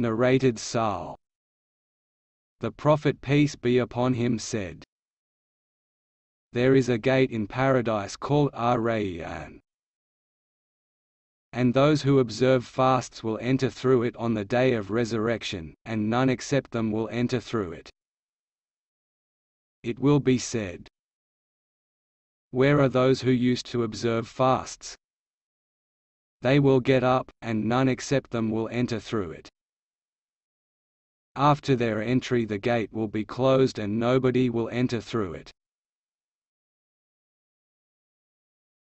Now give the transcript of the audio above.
narrated Sahal. The Prophet peace be upon him said, There is a gate in paradise called Ar-Raiyan. And those who observe fasts will enter through it on the day of resurrection, and none except them will enter through it. It will be said, Where are those who used to observe fasts? They will get up, and none except them will enter through it. After their entry the gate will be closed and nobody will enter through it.